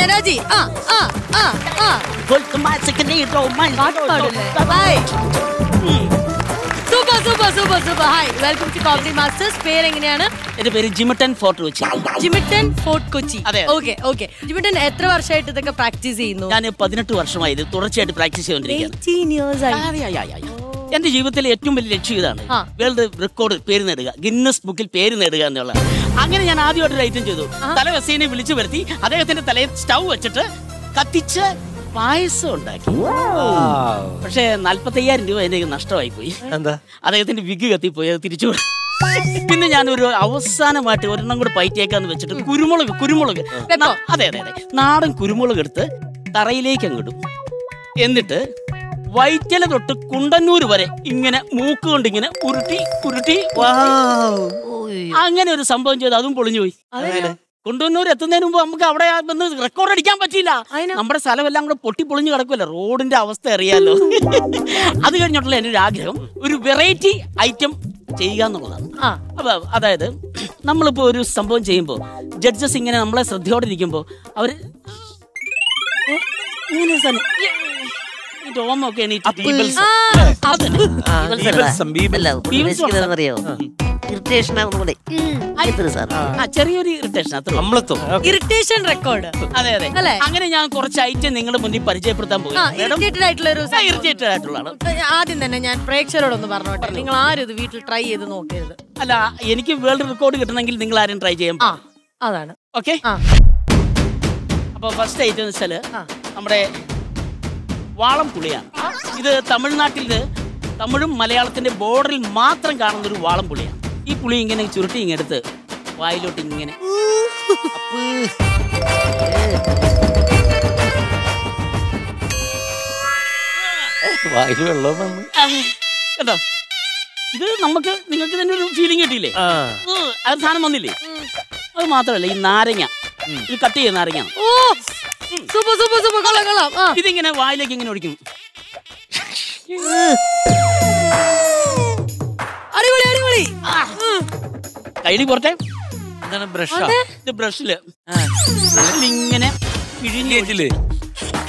Energy. ആ ആ ആ ആ. Bye. Super super super super. Hi. Welcome to Comedy Masters പേര് എങ്ങനെയാണ് എന്റെ പേര് ജിമിട്ടൻ ഫോർട്ട് കൊച്ചി. ജിമിട്ടൻ ഫോർട്ട് കൊച്ചി. അതെ. Okay okay. ജിമിട്ടൻ എത്ര വർഷമായിട്ട് ഇതൊക്കെ പ്രാക്ടീസ് ചെയ്യുന്നു? ഞാൻ പതിനെട്ട് വർഷമായി ഇത് തുടർച്ചയായിട്ട് പ്രാക്ടീസ് ചെയ്തുകൊണ്ടിരിക്കുകയാണ്. 18 ഇയേഴ്സ് ആയി. ആയി, ആയി. എന്റെ ജീവിതത്തിലെ ഏറ്റവും വലിയ ലക്ഷ്യം ഇതാണ്. ആ. വേൾഡ് റെക്കോർഡ് പേര് നേടുക. ഗിന്നസ് ബുക്കിൽ പേര് നേടുക എന്നുള്ള അങ്ങനെ ഞാൻ ആദ്യമായിട്ട് ഒരു ഐറ്റം ചെയ്തു തല വസീനെ വിളിച്ചു വരുത്തി. അദ്ദേഹത്തിന്റെ തലയിൽ സ്റ്റൗ വെച്ചിട്ട് കത്തിച്ച് പായസം ഉണ്ടാക്കി. പക്ഷേ നാല്പത്തയ്യായിരം രൂപ എന്റെ നഷ്ടമായി പോയി. എന്താ? അദ്ദേഹത്തിന്റെ വിഗ് കത്തിപ്പോയി അത് തിരിച്ചു പിന്നെ പിന്നെ ഞാനൊരു അവസാനമായിട്ട് ഒരെണ്ണം കൂടെ പയറ്റിയേക്കാന്ന് വെച്ചിട്ട് കുരുമുളക് കുരുമുളക്. അതെ അതെ അതെ. നാടൻ കുരുമുളക് എടുത്ത് തറയിലേക്ക് അങ്ങിടും എന്നിട്ട് വൈറ്റല തൊട്ട് കുണ്ടന്നൂർ വരെ ഇങ്ങനെ മൂക്ക് കൊണ്ട് ഇങ്ങനെ ഉരുട്ടി ഉരുട്ടി അങ്ങനെ ഒരു സംഭവം ചെയ്ത് അതും പൊളിഞ്ഞു പോയി. കുണ്ടന്നൂർ എത്തുന്നതിന് മുമ്പ് നമുക്ക് അവിടെ വന്ന് റെക്കോർഡ് അടിക്കാൻ പറ്റിയില്ല. നമ്മുടെ സ്ഥലമെല്ലാം കൂടെ പൊട്ടി പൊളിഞ്ഞു കിടക്കുമല്ലോ റോഡിന്റെ അവസ്ഥ അറിയാലോ. അത് കഴിഞ്ഞിട്ടുള്ള എന്റെ ഒരു ആഗ്രഹം ഒരു വെറൈറ്റി ഐറ്റം ചെയ്യുക എന്നുള്ളതാണ്. ആ. അപ്പൊ അതായത് നമ്മളിപ്പോ ഒരു സംഭവം ചെയ്യുമ്പോൾ ജഡ്ജസ് ഇങ്ങനെ നമ്മളെ ശ്രദ്ധയോടെ ഇരിക്കുമ്പോൾ അവർ ഇങ്ങനെ. ഈ- ഇറിറ്റേഷൻ ആവുന്നതുകൊണ്ട് ആ ചെറിയൊരു ഇറിറ്റേഷൻ ഇറിറ്റേഷൻ റെക്കോർഡ് അതെ അതെ. അല്ലേ? അങ്ങനെ ഞാൻ കുറച്ച് ഐറ്റം നിങ്ങളുടെ മുന്നിൽ പരിചയപ്പെടുത്താൻ ഇറിറ്റേറ്റഡ് ആയിട്ടുള്ളതാണ്. ആദ്യം തന്നെ ഞാൻ പ്രേക്ഷകരോടൊന്ന് പറഞ്ഞോട്ടെ നിങ്ങൾ ആരും ഇത് വീട്ടിൽ ട്രൈ ചെയ്ത് നോക്കരുത്. അല്ല എനിക്ക് വേൾഡ് റെക്കോർഡ് കിട്ടണമെങ്കിൽ നിങ്ങൾ ആരും ട്രൈ ചെയ്യാം അതാണ്. ഓക്കെ അപ്പൊ ഫസ്റ്റ് ഐറ്റം എന്ന് വെച്ചാൽ നമ്മുടെ വാളം പുളിയാണ്. ഇത് തമിഴ്നാട്ടിൽ തമിഴും മലയാളത്തിന്റെ ബോർഡറിൽ മാത്രം കാണുന്ന ഒരു വാളം പുളിയാണ്. ഈ പുളി ഇങ്ങനെ ചുരുട്ടി ഇങ്ങെടുത്ത് വായിലോട്ട് ഇങ്ങനെ. വായിൽ വെള്ളം വന്ന്. കേട്ടോ ഇത് നമുക്ക് നിങ്ങൾക്ക് തന്നെ ഒരു ഫീലിംഗ് കിട്ടിയില്ലേ അത് സാധനം വന്നില്ലേ? അത് മാത്രമല്ല ഈ നാരങ്ങ. ഇത് കട്ട് ചെയ്യുന്ന നാരങ്ങ ഓ സൂപ്പർ സൂപ്പർ സൂപ്പർ. കൊള്ളാം കൊള്ളാം. ആ. ഇതിങ്ങനെ വായിലേക്ക് ഇങ്ങനെ ഒഴിക്കും. അടിപൊളി അടിപൊളി. കയ്യിൽ പുറത്തെ എന്താണ് ബ്രഷാ? ഇത് ബ്രഷിൽ. ഇങ്ങനെ പിഴിഞ്ഞ് വലിയ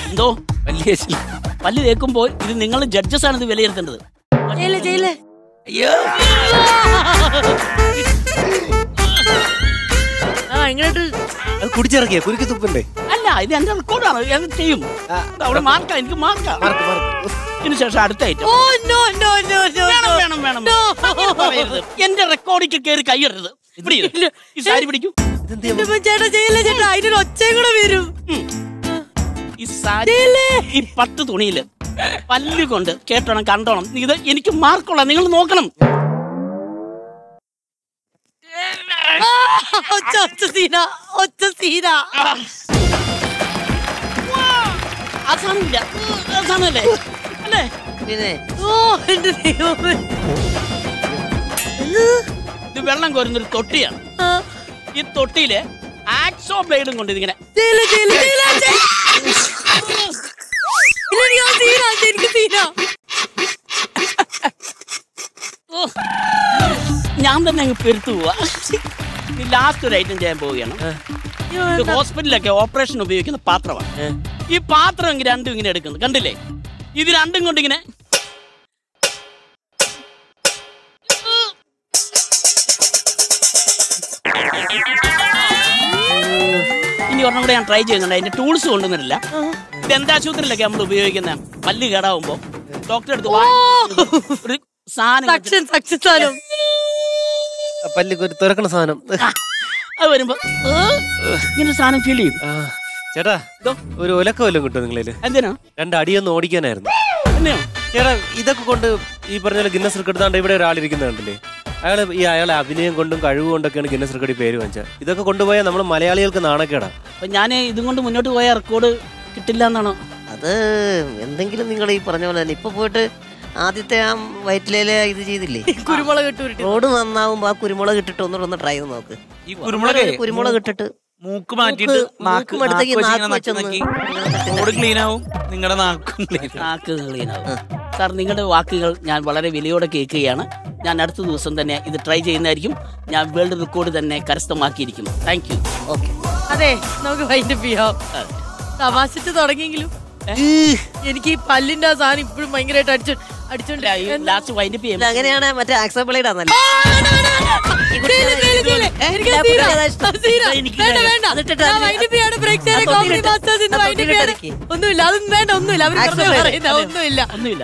എന്തോ? വലിയ പല്ല് തേക്കുമ്പോൾ ഇത് നിങ്ങൾ ജഡ്ജസ് ആണ് ഇത് വിലയിരുത്തേണ്ടത്. അയ്യോ. കുടിച്ചിറക്കിയ കുരുക്കി തുപ്പല്ലേ ഇത് എന്റെ റെക്കോർഡാണ് ഞാൻ ചെയ്യും. അവിടെ മാർക്കാ എനിക്ക് മാർക്കാ മാർക്ക്. ശേഷം അടുത്ത ഐറ്റം ഓ നോ നോ നോ നോ വേണം വേണം വേണം. പറയരുത്. എന്റെ റെക്കോർഡിക്ക് കയറി കൈയിടരുത് ഇവിടെ. ഈ സാരി പിടിക്കൂ. ചേട്ടാ ചെയ്യില്ല ചേട്ടാ. അതിനൊരു ഒച്ചയും കൂടെ വരും. ഈ സാരി ഈ പട്ട് തുണിയിൽ പല്ല് കൊണ്ട് കേട്ടോണം കണ്ടോണം. ഇത് എനിക്ക് മാർക്കുള്ള നിങ്ങൾ നോക്കണം. ഒച്ച സീന ഒച്ച സീന. അവസാനമില്ല അവസാനമല്ലേ അല്ലേ? പിന്നെ? ഓ എന്റെ ദൈവമേ. ഇത് വെള്ളം കോരുന്നൊരു തൊട്ടിയാണ് ഈ തൊട്ടിയിൽ ആക്സോ ബ്ലേഡും കൊണ്ട് ഇതിങ്ങനെ ഞാൻ തന്നെ അങ്ങ് പെരുത്തു പോവാ. ലാസ്റ്റ് ഒരു ഐറ്റം ചെയ്യാൻ പോവുകയാണ്. ഹോസ്പിറ്റലിലൊക്കെ ഓപ്പറേഷൻ ഉപയോഗിക്കുന്ന പാത്രമാണ്. ഈ പാത്രം ഇങ്ങനെ രണ്ടും ഇങ്ങനെ എടുക്കുന്നത് കണ്ടില്ലേ? ഇത് രണ്ടും കൊണ്ട് ഇങ്ങനെ. ഇനി ഒരെണ്ണം കൂടെ ഞാൻ ട്രൈ ചെയ്യുന്നുണ്ട്. അതിന്റെ ടൂൾസ് കൊണ്ടുവന്നിട്ടില്ല. ദന്താശുപത്രിയിലൊക്കെ നമ്മൾ ഉപയോഗിക്കുന്ന പല്ല് കേടാവുമ്പോ ഡോക്ടറെ അടുത്ത് സാധനം പല്ല് ഒരു തുറക്കണ സാധനം. അത് വരുമ്പോ ഇങ്ങനെ സാധനം ഫീൽ ചെയ്യും. ആ, ചേട്ടാ ഒരു ഒലക്ക വല്ലതും കിട്ടും നിങ്ങളിൽ എന്തിനാ? രണ്ട് അടിയൊന്ന് ഓടിക്കാനായിരുന്നു. ചേട്ടാ ഇതൊക്കെ കൊണ്ട് ഈ പറഞ്ഞ ഗിന്നസ് റെക്കോർഡ് താണ്ട് ഇവിടെ ഒരാളിരിക്കുന്നത് കണ്ടില്ലേ? അയാൾ ഈ അയാളെ അഭിനയം കൊണ്ടും കഴിവ് കൊണ്ടൊക്കെയാണ് ഗിന്നസ് റെക്കോർഡിൽ പേര് വാങ്ങിച്ചത്. ഇതൊക്കെ കൊണ്ടുപോയാൽ നമ്മൾ മലയാളികൾക്ക് നാണക്കേടാ. അപ്പൊ ഞാൻ ഇതും കൊണ്ട് മുന്നോട്ട് പോയ റെക്കോർഡ് കിട്ടില്ല എന്നാണോ? അത് എന്തെങ്കിലും നിങ്ങൾ ഈ പറഞ്ഞ പോലെ തന്നെ. ഇപ്പൊ പോയിട്ട് ആദ്യത്തെ ആ വയറ്റിലേലെ ഇത് ചെയ്തില്ലേ? കുരുമുളക് ഇട്ട് റോഡ് നന്നാവുമ്പോ ആ കുരുമുളക് ഇട്ടിട്ട് ഒന്നുകൂടെ ഒന്ന് ട്രൈ ചെയ്ത് നോക്ക്. ഈ കുരുമുളക് കുരുമുളക് ഇട്ടിട്ട് മൂക്ക് മാറ്റിട്ട് മൂക്ക് നാക്ക് നാക്ക് നാക്ക് നക്കി ക്ലീൻ ആവും നിങ്ങളുടെ നാക്കും ക്ലീൻ ആവും സാർ നിങ്ങളുടെ വാക്കുകൾ ഞാൻ വളരെ വിലയോടെ കേൾക്കുകയാണ്. ഞാൻ അടുത്ത ദിവസം തന്നെ ഇത് ട്രൈ ചെയ്യുന്നതായിരിക്കും. ഞാൻ വേൾഡ് റെക്കോർഡ് തന്നെ കരസ്ഥമാക്കിയിരിക്കും. Thank you. ഓക്കെ. അതെ നമുക്ക് വൈൻഡപ്പ് ചെയ്യാം. തമാശിച്ച് തുടങ്ങിയെങ്കിലും എനിക്ക് ഈ പല്ലിന്റെ ആ സാധനം ഇപ്പോഴും ഭയങ്കരമായിട്ട് അടിച്ചു അടിച്ചോണ്ട്? ലാസ്റ്റ് വൈൻഡപ്പ് ചെയ്യാം അങ്ങനെയാണ് മറ്റേ ആക്സബിളയുടെ നല്ല ഒന്നുമില്ല അതൊന്നും വേണ്ട ഒന്നുമില്ല. അവർ. ഒന്നുമില്ല. ഒന്നുമില്ല.